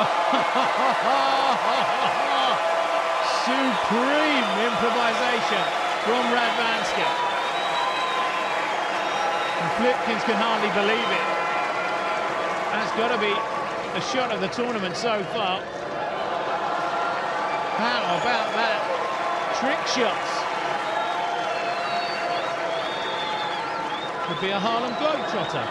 Supreme improvisation from Radwanska. And Flipkens can hardly believe it. That's got to be a shot of the tournament so far. How about that? Trick shots. Could be a Harlem Globetrotter.